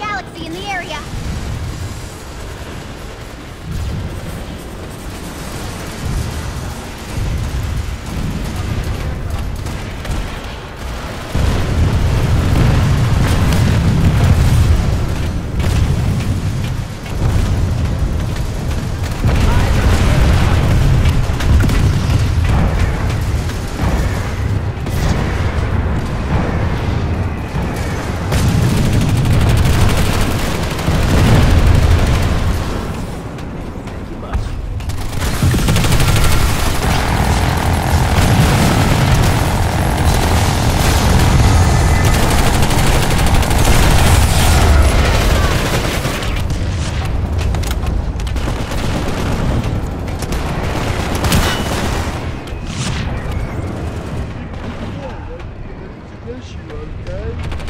galaxy in the area. this, you okay?